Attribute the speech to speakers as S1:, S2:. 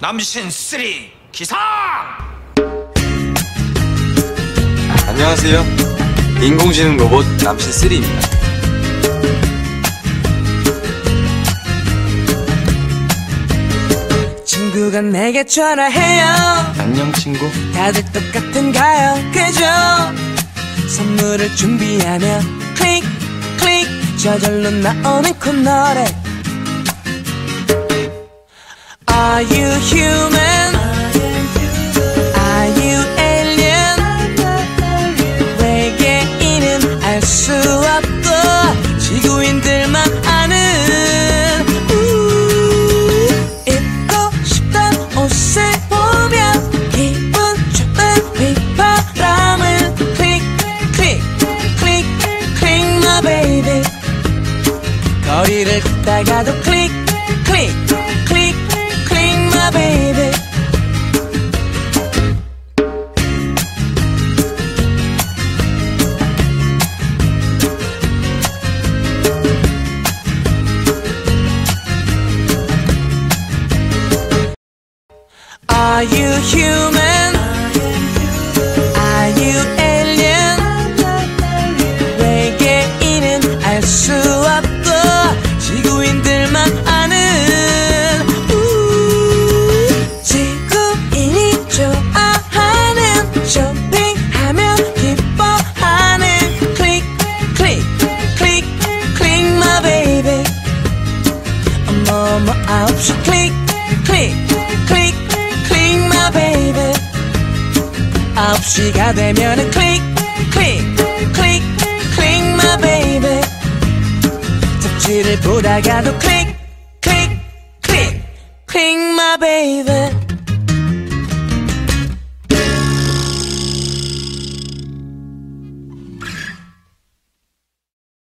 S1: 남신 3 기상!
S2: 안녕하세요. 인공지능 로봇 남신 3입니다.
S3: 친구가 내게 전화해요
S2: 안녕 친구.
S3: 다들 똑같은가요 그죠 선물을 준비하며 클릭 클릭 저절로 나오는 코너래 Are you human? Are you alien? 외계인은 알 수 없고 지구인들만 아는 우, 입고 싶던 옷을 보며 기분 좋은 휘파람을 클릭 클릭 클릭 클릭 my baby 거리를 걷다가도 Are you human? 9시가 되면은 클릭 클릭 클릭 클릭 마 베이비 잡지를 보다가도 클릭 클릭 클릭 클릭 마 베이비